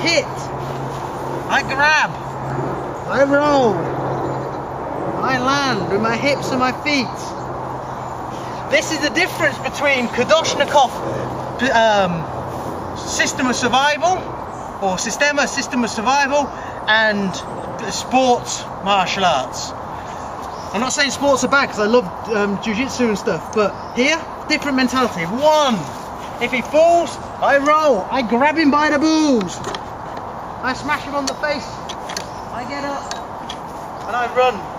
hit. I grab. I roll. I land with my hips and my feet. This is the difference between Kadochnikov um, system of survival or Systema system of survival and sports martial arts. I'm not saying sports are bad because I love um, jiu-jitsu and stuff, but here, different mentality. One, if he falls, I roll. I grab him by the balls. I smash him on the face. I get up and I run.